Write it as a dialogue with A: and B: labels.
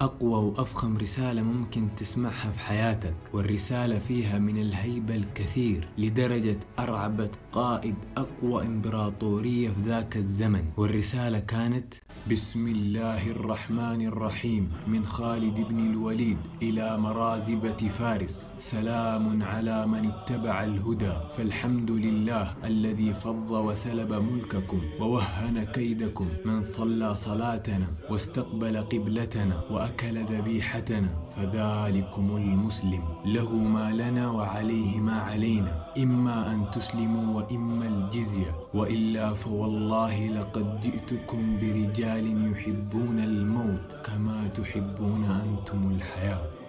A: أقوى وأفخم رسالة ممكن تسمعها في حياتك والرسالة فيها من الهيبة الكثير لدرجة أرعبت قائد أقوى إمبراطورية في ذاك الزمن والرسالة كانت بسم الله الرحمن الرحيم. من خالد بن الوليد إلى مرازبة فارس. سلام على من اتبع الهدى. فالحمد لله الذي فض وسلب ملككم ووهن كيدكم من صلى صلاتنا واستقبل قبلتنا وأكل ذبيحتنا. فذلكم المسلم. له ما لنا وعليه ما علينا. إما أن تسلموا وإما الجزية. وإلا فوالله لقد جئتكم برجال يحبون الموت كما تحبون أنتم الحياة.